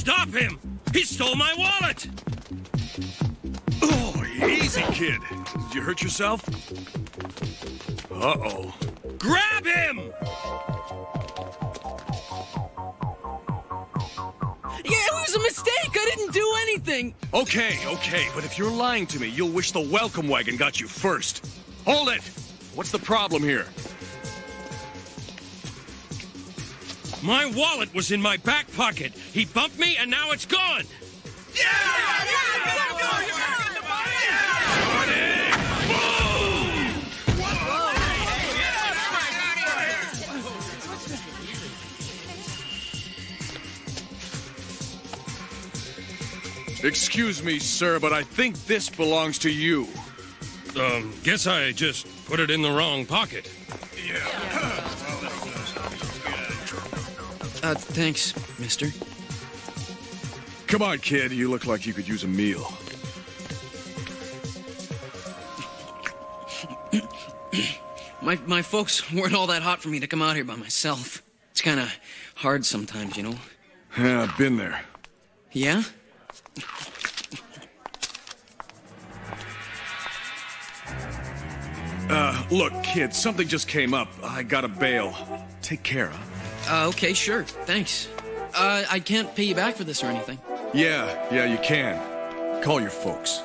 Stop him! He stole my wallet! Oh, easy, kid. Did you hurt yourself? Uh-oh. Grab him! Yeah, it was a mistake. I didn't do anything. Okay, okay, but if you're lying to me, you'll wish the welcome wagon got you first. Hold it! What's the problem here? My wallet was in my back pocket. He bumped me and now it's gone. Yeah! yeah, yeah, yeah, yeah, Excuse me, sir, but I think this belongs to you. Um, guess I just put it in the wrong pocket. Uh, thanks, mister. Come on, kid. You look like you could use a meal. My, my folks weren't all that hot for me to come out here by myself. It's kind of hard sometimes, you know? Yeah, I've been there. Yeah? Uh, look, kid, something just came up. I gotta bail. Take care, huh? Uh, okay, sure. Thanks. Uh, I can't pay you back for this or anything. Yeah, yeah, you can. Call your folks.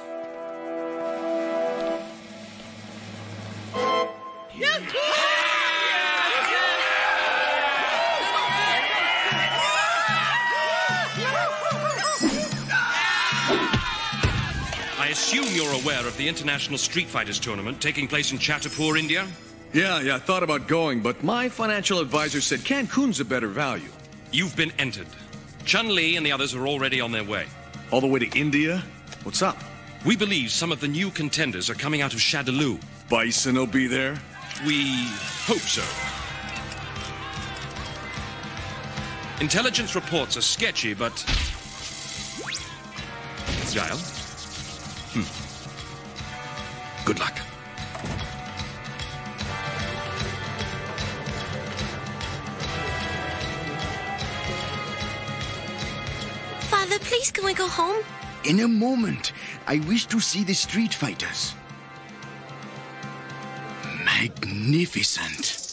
I assume you're aware of the International Street Fighters Tournament taking place in Chatterpur, India? Yeah, yeah, I thought about going, but my financial advisor said Cancun's a better value. You've been entered. Chun Li and the others are already on their way. All the way to India? What's up? We believe some of the new contenders are coming out of Shadaloo. Bison will be there? We hope so. Intelligence reports are sketchy, but. Guile? Hmm. Good luck. Please can we go home? In a moment, I wish to see the street fighters. Magnificent.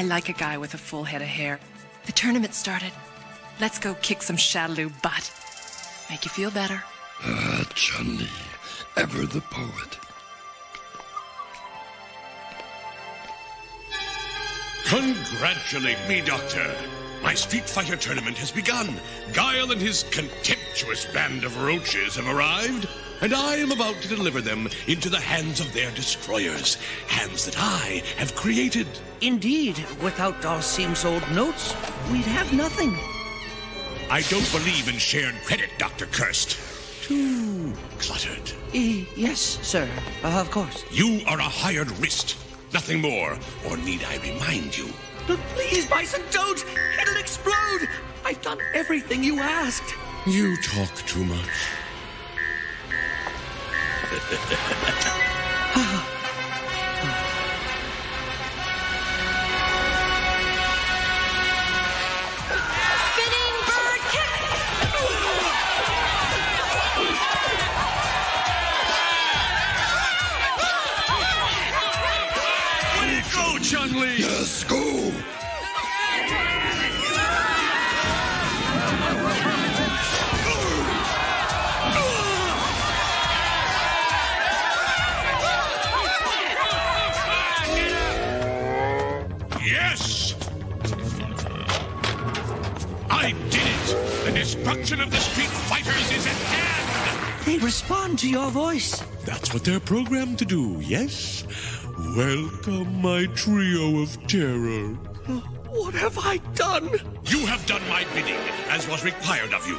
I like a guy with a full head of hair. The tournament started. Let's go kick some Shadaloo butt. Make you feel better. Ah, Chun-Li, ever the poet. Congratulate me, Doctor. My Street Fighter tournament has begun. Guile and his contemptuous band of roaches have arrived, and I am about to deliver them into the hands of their destroyers. Hands that I have created. Indeed, without Dhalsim's old notes, we'd have nothing. I don't believe in shared credit, Dr. Kirst. Too cluttered. E- yes, sir, uh, of course. You are a hired wrist. Nothing more. Or need I remind you? But please, Bison, don't! It'll explode! I've done everything you asked. You talk too much. Go, Chun-Li! Yes, go! Destruction of the Street Fighters is at hand! They respond to your voice. That's what they're programmed to do, yes? Welcome, my trio of terror. What have I done? You have done my bidding, as was required of you.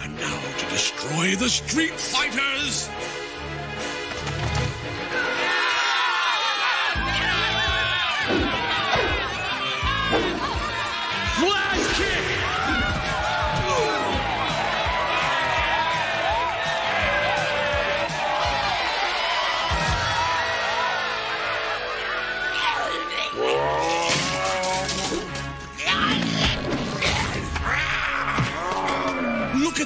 And now to destroy the Street Fighters!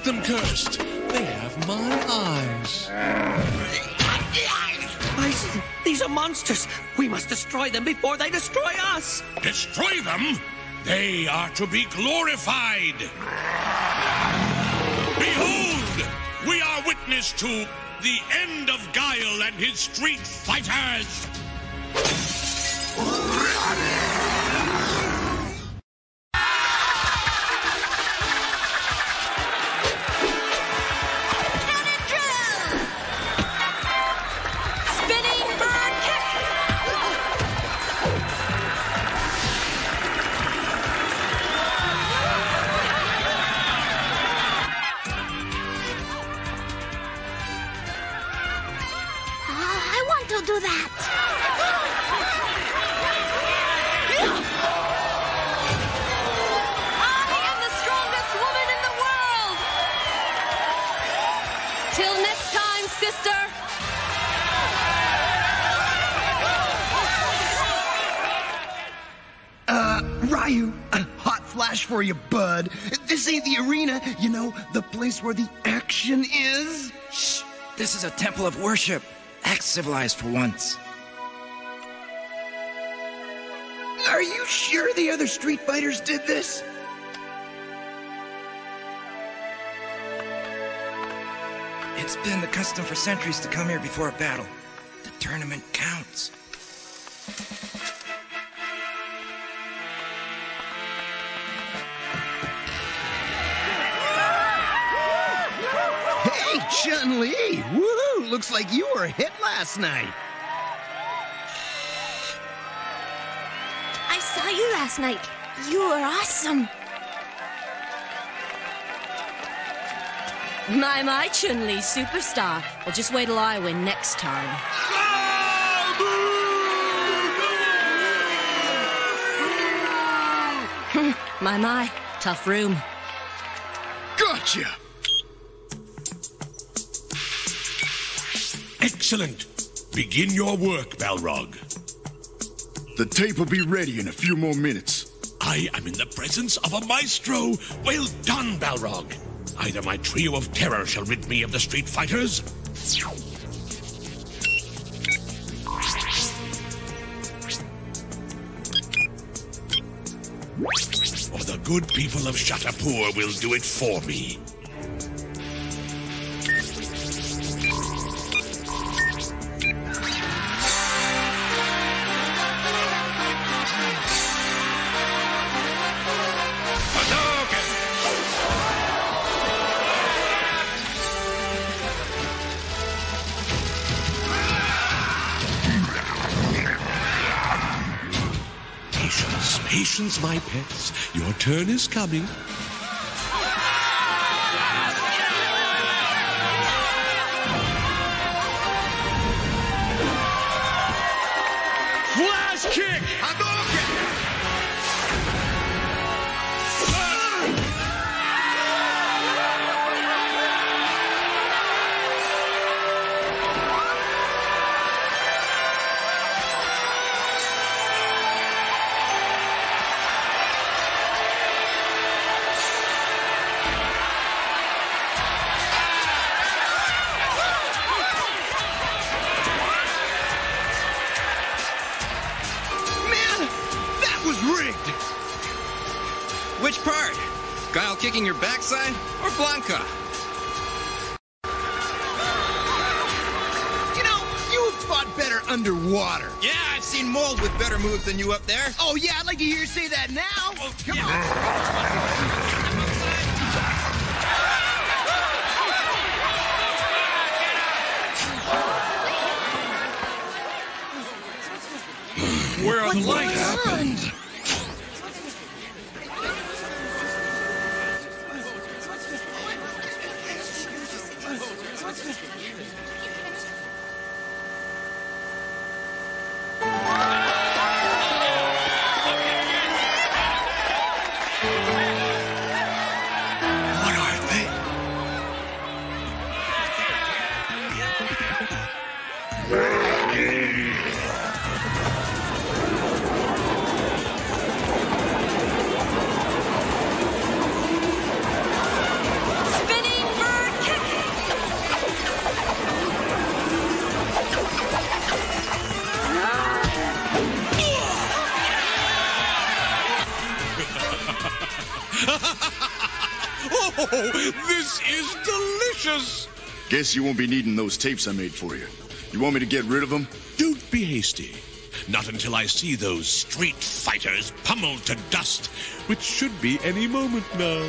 At them cursed! They have my eyes. See. These are monsters. We must destroy them before they destroy us. Destroy them? They are to be glorified! Behold! We are witness to the end of Guile and his Street Fighters! For you, bud. This ain't the arena, you know, the place where the action is. Shh! This is a temple of worship. Act civilized for once. Are you sure the other Street Fighters did this? It's been the custom for centuries to come here before a battle. The tournament counts. Chun Li! Woohoo! Looks like you were hit last night. I saw you last night. You were awesome. My, my, Chun Li, superstar. Well, just wait till I win next time. my, my, tough room. Gotcha! Excellent! Begin your work, Balrog. The tape will be ready in a few more minutes. I am in the presence of a maestro. Well done, Balrog. Either my trio of terror shall rid me of the street fighters, or the good people of Shatapur will do it for me. Patience, my pets. Your turn is coming. Kicking your backside or Blanka? You know, you've fought better underwater. Yeah, I've seen Mold with better moves than you up there. Oh, yeah, I'd like to hear you say that now. Oh, Come on. Where are the What lights? happened? Guess you won't be needing those tapes I made for you. You want me to get rid of them? Don't be hasty. Not until I see those street fighters pummeled to dust, which should be any moment now.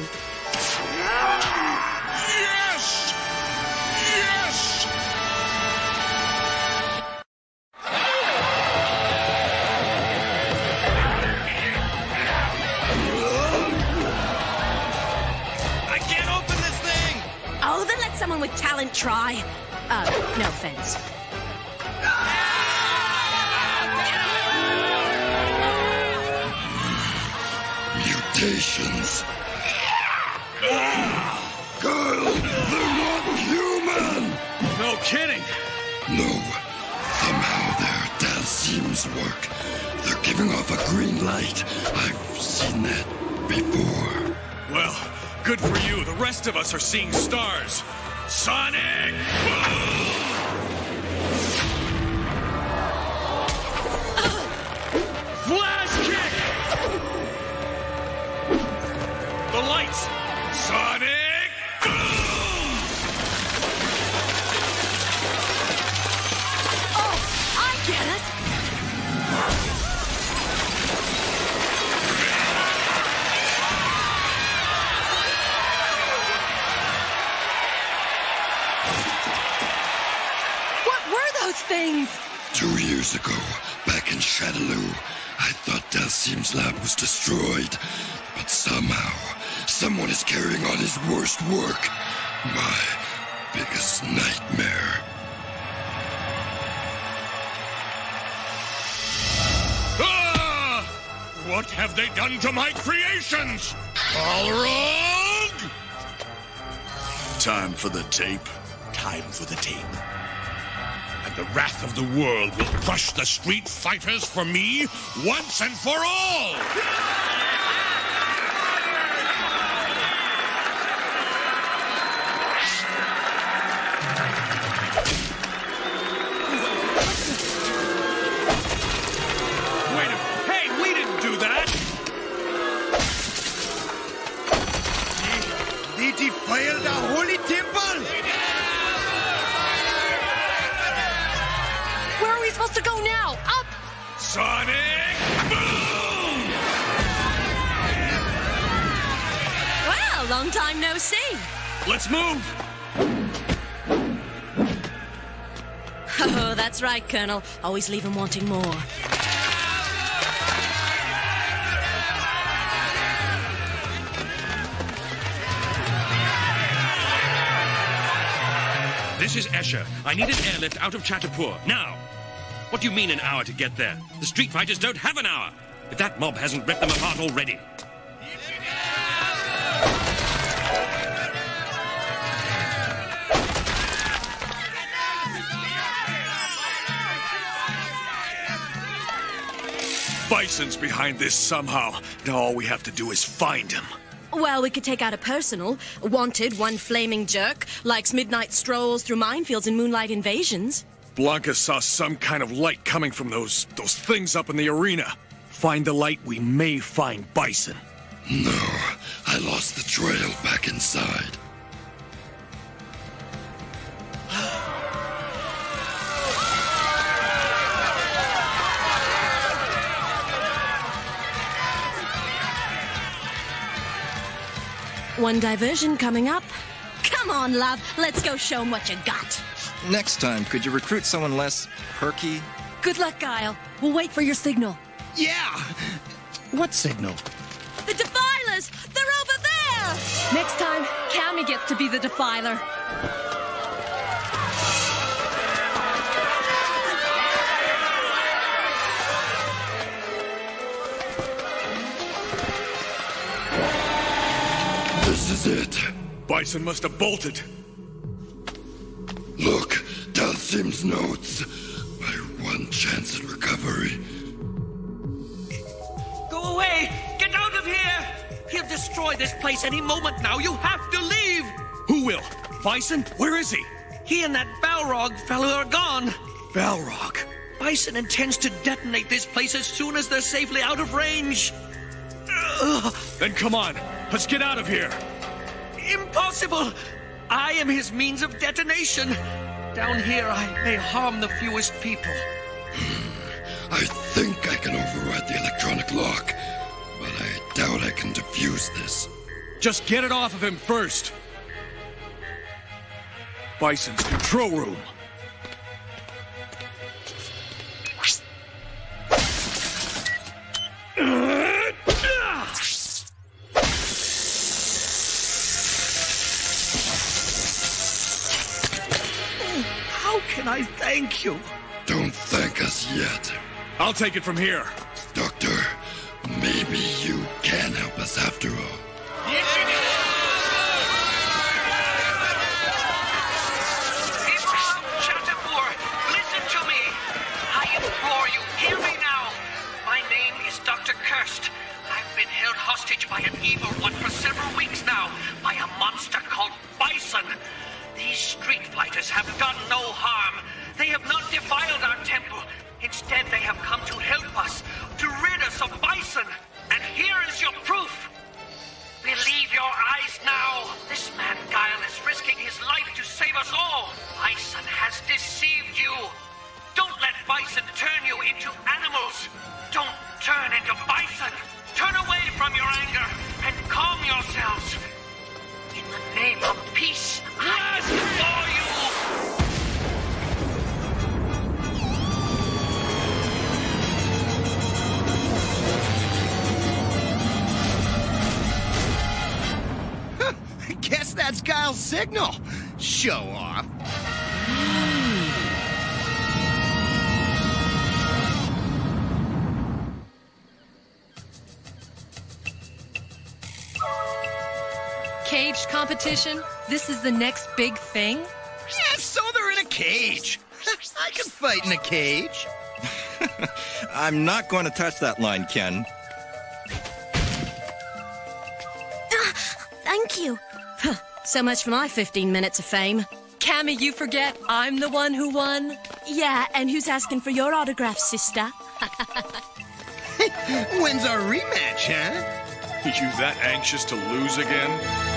Try. Uh, no offense. Mutations. Girl, they're not human! No kidding. No. Somehow their dalseems work. They're giving off a green light. I've seen that before. Well, good for you. The rest of us are seeing stars. Sonic! Flash those things? Two years ago, back in Shadaloo, I thought Dhalsim's lab was destroyed. But somehow, someone is carrying on his worst work. My biggest nightmare. Ah! What have they done to my creations? Balrog! Time for the tape. Time for the tape. And the wrath of the world will crush the street fighters for me once and for all! Long time no see. Let's move! Oh, that's right, Colonel. Always leave 'em wanting more. This is Escher. I need an airlift out of Chatterpur, now. What do you mean an hour to get there? The street fighters don't have an hour. If that mob hasn't ripped them apart already. Bison's behind this somehow. Now all we have to do is find him. Well, we could take out a personal. Wanted, one flaming jerk, likes midnight strolls through minefields and moonlight invasions. Blanka saw some kind of light coming from those those things up in the arena. Find the light, we may find Bison. No, I lost the trail back inside. One diversion coming up. Come on, love. Let's go show 'em what you got. Next time, could you recruit someone less perky? Good luck, Guile. We'll wait for your signal. Yeah. What signal? The Defilers! They're over there! Next time, Cammy gets to be the defiler. Bison must have bolted. Look, Dhalsim's notes. My one chance at recovery. Go away! Get out of here! He'll destroy this place any moment now. You have to leave! Who will? Bison? Where is he? He and that Balrog fellow are gone. Balrog. Bison intends to detonate this place as soon as they're safely out of range. Ugh, Then come on. Let's get out of here. Impossible! I am his means of detonation. Down here, I may harm the fewest people. I think I can override the electronic lock, but I doubt I can defuse this. Just get it off of him first. Bison's control room. Thank you? Don't thank us yet. I'll take it from here. Doctor, maybe you can help us after all. Signal. Show off. Cage competition? This is the next big thing? Yeah, so they're in a cage. I can fight in a cage. I'm not going to touch that line, Ken. So much for my 15 minutes of fame. Cammy, you forget I'm the one who won? Yeah, and who's asking for your autograph, sister? When's our rematch, huh? Are You that anxious to lose again?